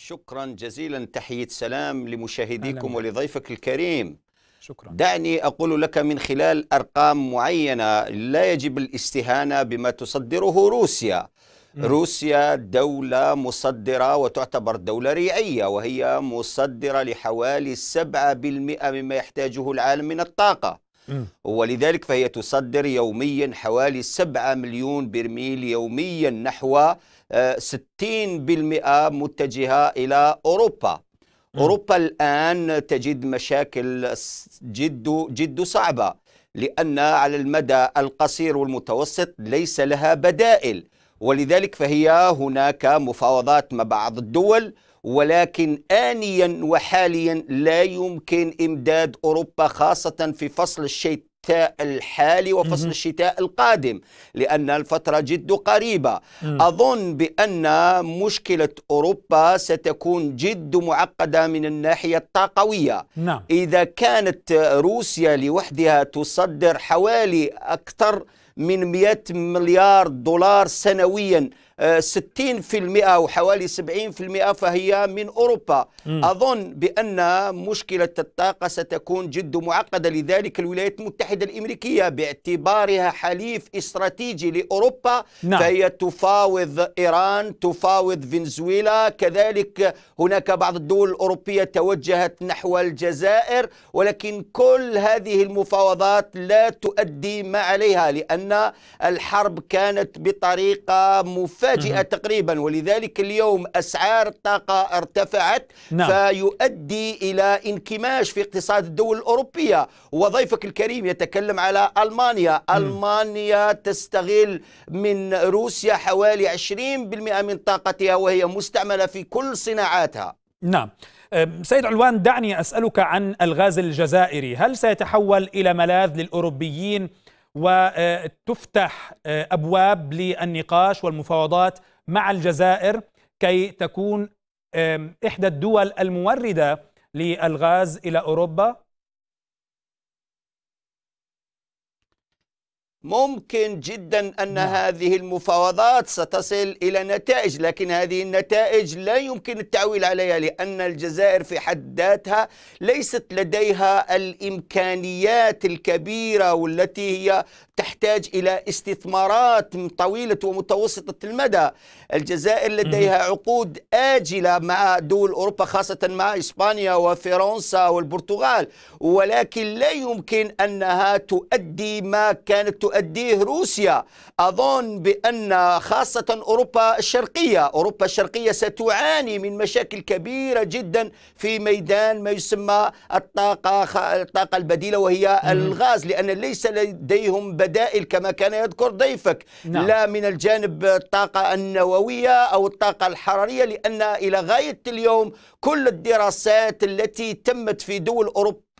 شكرا جزيلا تحية سلام لمشاهديكم أهلا. ولضيفك الكريم شكرا دعني أقول لك من خلال أرقام معينة لا يجب الاستهانة بما تصدره روسيا. روسيا دولة مصدرة وتعتبر دولة ريعية وهي مصدرة لحوالي 7% مما يحتاجه العالم من الطاقة. ولذلك فهي تصدر يوميا حوالي 7 مليون برميل يوميا نحو آه، 60% متجهة إلى أوروبا. أوروبا الآن تجد مشاكل جد جد صعبة لأن على المدى القصير والمتوسط ليس لها بدائل. ولذلك فهي هناك مفاوضات مع بعض الدول ولكن آنيا وحاليا لا يمكن إمداد أوروبا خاصة في فصل الشتاء الحالي وفصل. الشتاء القادم لأن الفترة جد قريبة مم. أظن بأن مشكلة أوروبا ستكون جد معقدة من الناحية الطاقوية نعم إذا كانت روسيا لوحدها تصدر حوالي أكثر من 100 مليار دولار سنويا 60% أو حوالي 70% فهي من أوروبا مم. أظن بأن مشكلة الطاقة ستكون جد معقدة لذلك الولايات المتحدة الأمريكية باعتبارها حليف استراتيجي لأوروبا نعم. فهي تفاوض إيران تفاوض فنزويلا كذلك هناك بعض الدول الأوروبية توجهت نحو الجزائر ولكن كل هذه المفاوضات لا تؤدي ما عليها لأن الحرب كانت بطريقة مفاجئة مهم. تقريبا ولذلك اليوم أسعار الطاقة ارتفعت نعم. فيؤدي إلى انكماش في اقتصاد الدول الأوروبية. وضيفك الكريم يتكلم على ألمانيا. ألمانيا تستغل من روسيا حوالي 20% من طاقتها وهي مستعملة في كل صناعاتها. نعم. سيد علوان دعني أسألك عن الغاز الجزائري. هل سيتحول إلى ملاذ للأوروبيين وتفتح أبواب للنقاش والمفاوضات مع الجزائر كي تكون أم، إحدى الدول الموردة للغاز إلى أوروبا. ممكن جدا أن نعم. هذه المفاوضات ستصل إلى نتائج لكن هذه النتائج لا يمكن التعويل عليها لأن الجزائر في حد ذاتها ليست لديها الإمكانيات الكبيرة والتي هي تحتاج إلى استثمارات طويلة ومتوسطة المدى الجزائر لديها عقود آجلة مع دول أوروبا خاصة مع إسبانيا وفرنسا والبرتغال ولكن لا يمكن أنها تؤدي ما كانت تؤديه روسيا. أظن بأن خاصة أوروبا الشرقية أوروبا الشرقية ستعاني من مشاكل كبيرة جدا في ميدان ما يسمى الطاقة الطاقة البديلة وهي الغاز لأن ليس لديهم بدائل كما كان يذكر ضيفك. نعم. لا من الجانب الطاقة النووية أو الطاقة الحرارية لأن إلى غاية اليوم كل الدراسات التي تمت في دول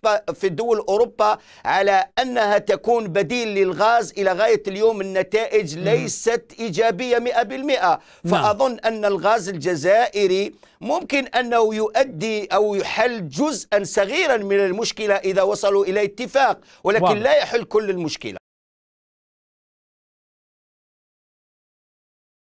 أوروبا في دول أوروبا على أنها تكون بديل للغاز إلى غاية اليوم. النتائج ليست إيجابية 100% فأظن أن الغاز الجزائري ممكن أنه يؤدي أو يحل جزءا صغيرا من المشكلة إذا وصلوا إلى اتفاق ولكن واضح. لا يحل كل المشكلة.